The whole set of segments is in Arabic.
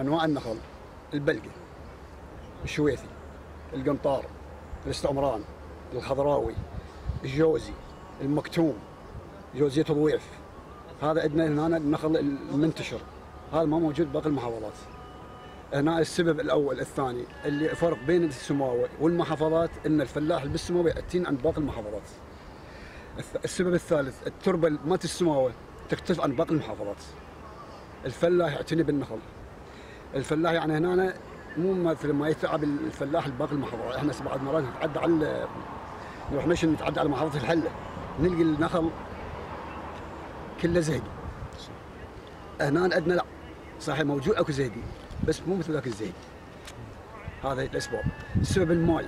أنواع النخل البلقي الشويثي القنطار الاستعمران الخضراوي الجوزي المكتوم جوزية الضويف هذا عندنا هنا النخل المنتشر. هذا ما موجود باقي المحافظات. هنا السبب الأول الثاني اللي فرق بين السماوه والمحافظات إن الفلاح اللي بالسماوه يأتين عن باقي المحافظات. السبب الثالث التربة مالت السماوه تختلف عن باقي المحافظات. الفلاح يعتني بالنخل. الفلاح يعني هنا مو مثل ما يتعب الفلاح الباقي المحافظات إحنا بعض مرات نتعدى على نروح نمشي نتعدى على محافظة الحله نلقي النخل كله زهدي هنا عندنا لا صحيح موجود أكو زهدي بس مو مثل ذاك الزهدي هذا الاسباب السبب الماي.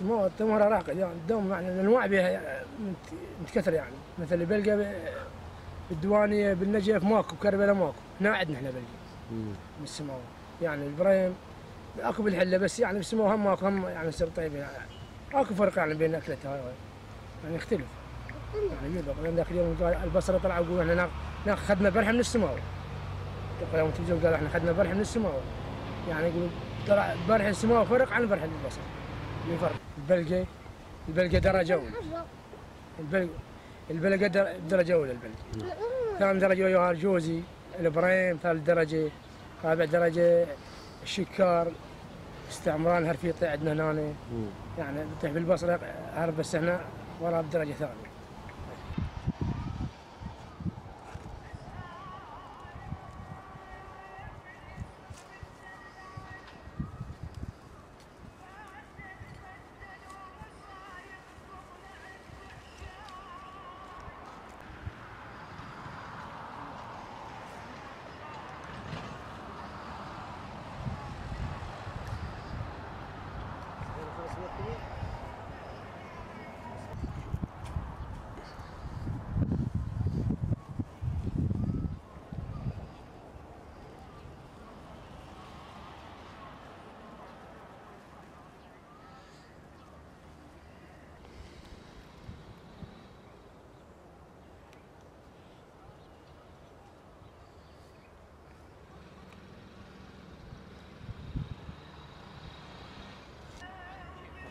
سموه التمر راقد يعني الدوم يعني الأنواع بها مت- متكثر يعني. مثل بلقى ب- بالديوانية بالنجف ماكو بكربلاء ماكو. هنا عندنا إحنا بلقى بالسماوه يعني البرايم أكو بالحلة بس يعني بالسماوه هم ماكو هم يعني يصير طيب. يعني أكو فرق يعني بين أكلتها هاي. يعني يختلف. يعني يبقى لأن ذاك اليوم قال البصرة طلعوا يقولوا إحنا ناخ- ناخ خذنا برحه من السماوة. يوم التلفزيون قالوا إحنا خذنا برحه من السماوة. يعني يقولوا طلع برح السماوة فرق عن برح البصر في فرق. البلقة البلقة درجة أولى. البلقه البلقة در- درجة أولى البلقه ثاني درجة وياها الجوزي الإبراهيم ثالث درجة رابع درجة الشكار استعمران هرفيطي عندنا هنا. يعني بتح بالبصره هرب بس إحنا وراه بدرجة ثانية.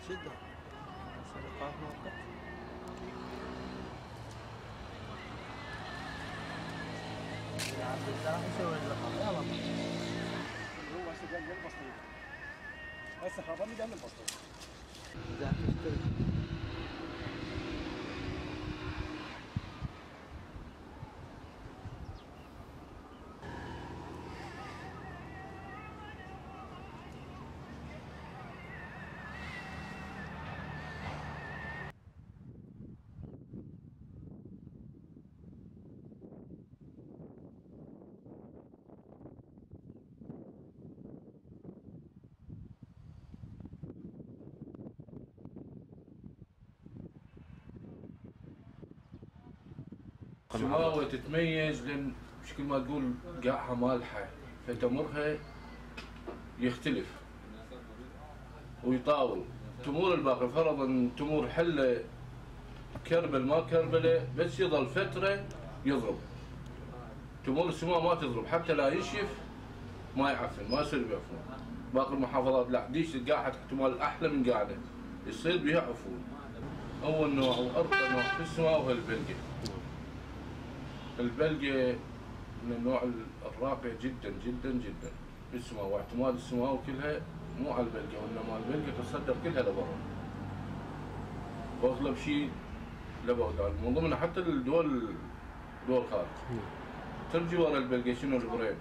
شدة. سرقات يا عبد الله يسوي اللقاء يلا هو هسه قال هسه بسيط سماوة تتميز لأن مش كل ما تقول قاعها مالحة فتمرها يختلف. ويطاول. تمور الباقي فرضا تمور حلة كربل ما كربلة بس يظل فترة يضرب. تمر السماء ما تضرب حتى لا ينشف ما يعفن ما يصير بعفون باقي المحافظات لا ديش القاحة احتمال أحلى من قاعدة. يصير بها عفون. أول نوع وأرقى نوع في السماء هو البلقه البلقه من النوع الراقي جدا جدا جدا. في السماء واعتماد السماء كلها مو على البلقه وإنما البلقه تصدر كلها لبرا. واغلب شيء لبغداد من ضمنها حتى الدول دول الخارج ترجي ورا البلقه شنو البريم؟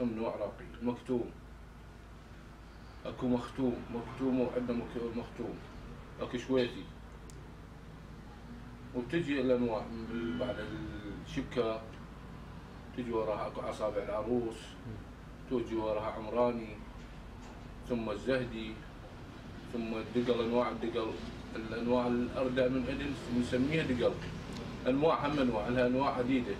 هم نوع راقي. مكتوم اكو مختوم. مكتوم وعندنا مختوم. اكو شويتي. وبتجي الانواع بعد الشبكة. تجي وراها أكو أصابع العروس. تجي وراها عمراني. ثم الزهدي. ثم الدقل أنواع الدقل. الانواع الاردى من عدن نسميها دقل. انواع هم انواع لها أنواع عديدة.